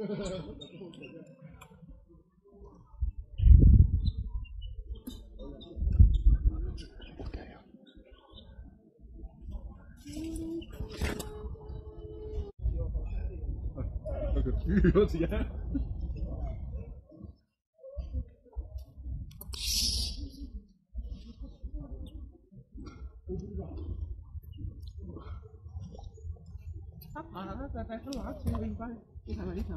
Okay. sắp ở ta ta cứ lỡ siêu yên coi cái thằng này sợ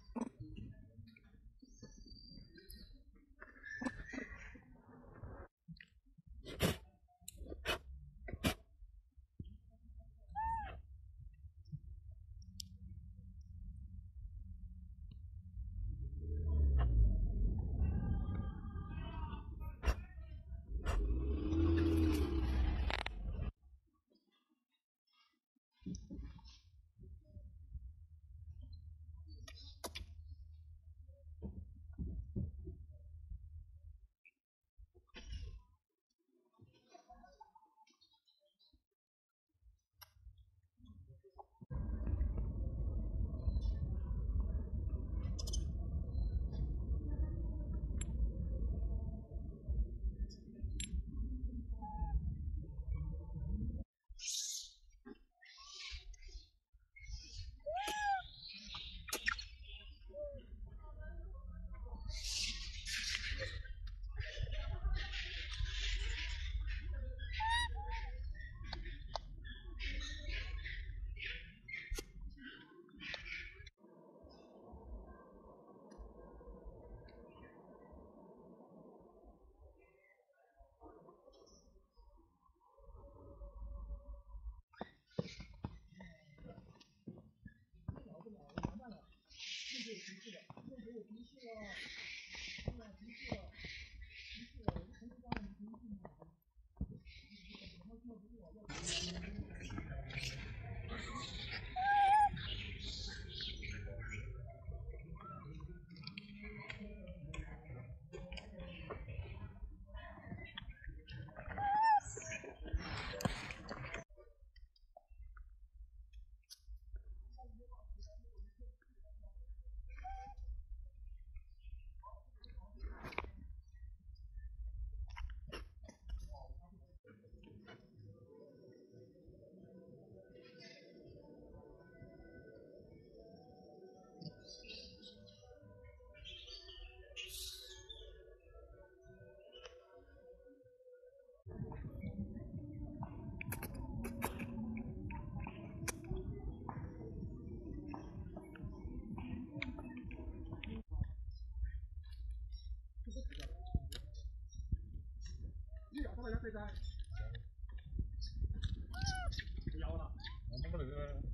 把，你看看，你看。你要他妈要谁噻？不要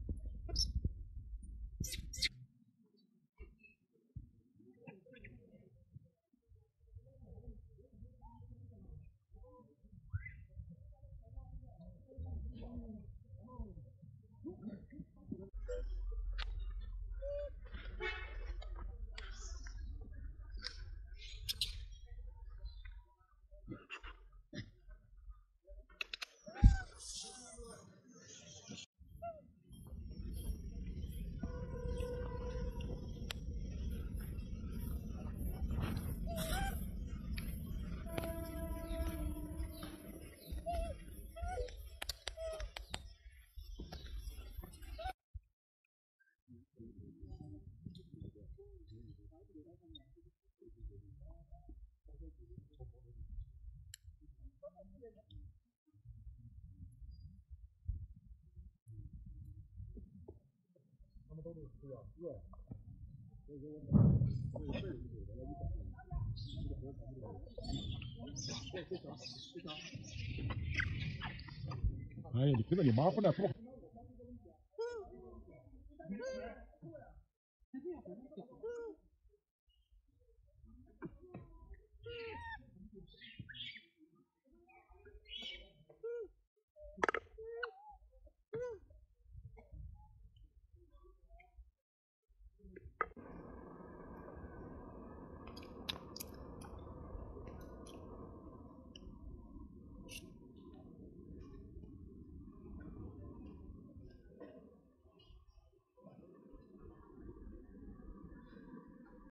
他们都在吃啊，对。哎呀，你听着，你麻烦了，不好。